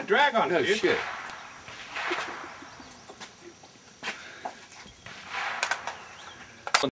not drag on No it, dude. shit.